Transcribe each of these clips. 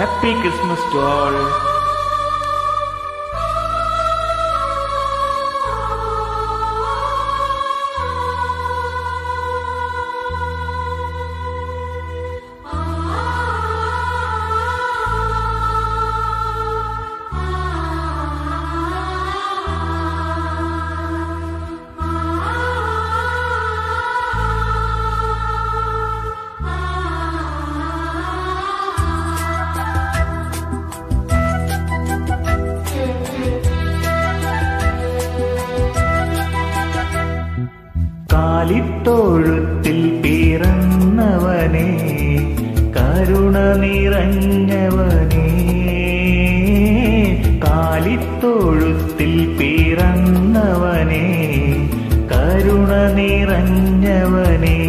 Happy Christmas to all. കാലിത്തൊഴുത്തിൽ പിറന്നവനെ കരുണ നിറഞ്ഞവനെ. കാലിത്തൊഴുത്തിൽ പിറന്നവനെ കരുണ നിറഞ്ഞവനെ.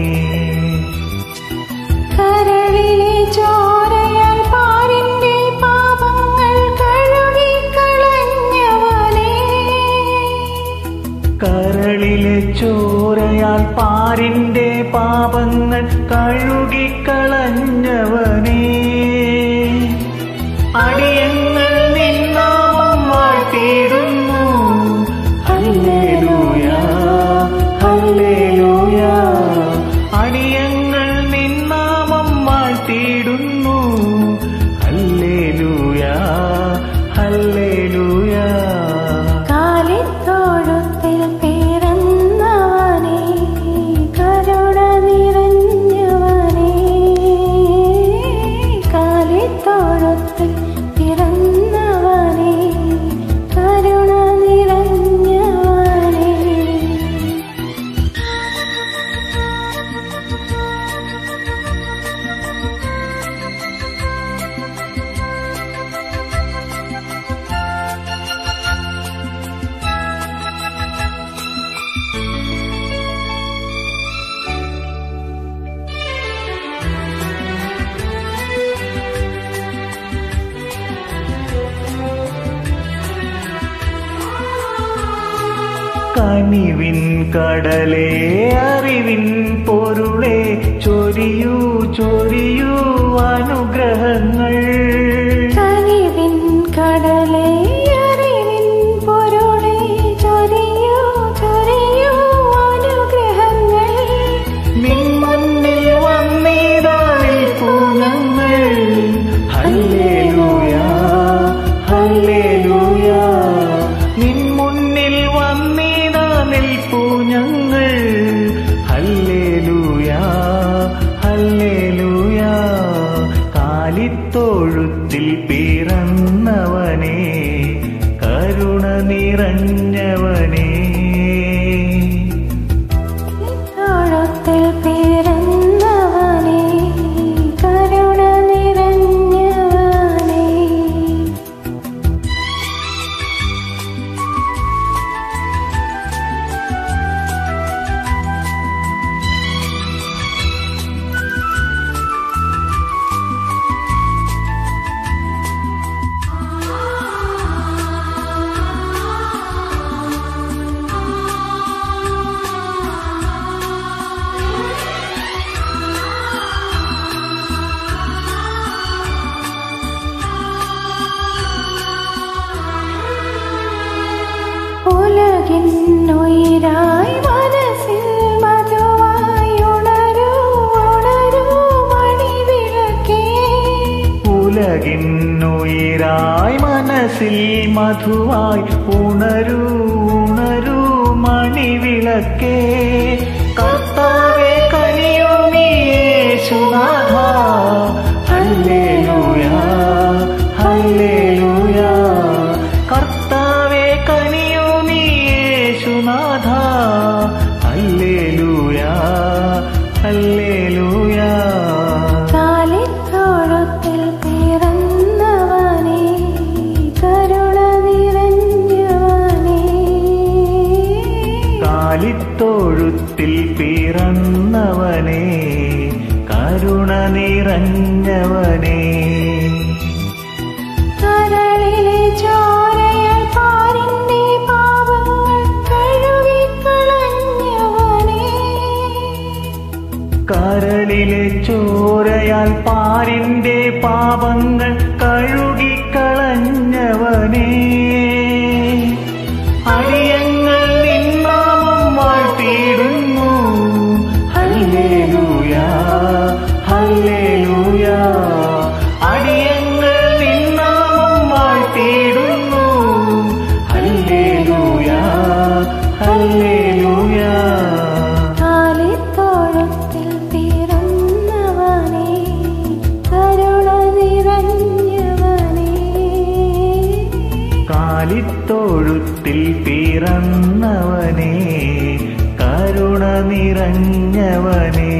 പാരിന്റെ പാപങ്ങൾ കഴുകിക്കളഞ്ഞവനേ കനിവിൻ കടലേ അറിവിൻ പൊരുളെ ചൊരിയൂ ചൊരിയൂ അനുഗ്രഹങ്ങൾ. നിറഞ്ഞവനേ. ഉലകിന്നുയിരായി മനസ്സിൽ മധുവായി ഉണരൂ ഉണരൂ മണിവിളക്കേ കർത്താവെ കനിയോ നീ യേശുനാഥ നിറഞ്ഞവനെ. കരളിലെ ചോരയാൽ പാരിന്റെ പാപങ്ങൾ കഴുകിക്കളഞ്ഞവനേ കരളിലെ ചോരയാൽ പാരിന്റെ പാപങ്ങൾ നിറഞ്ഞവനേ കരുണ നിറഞ്ഞവനേ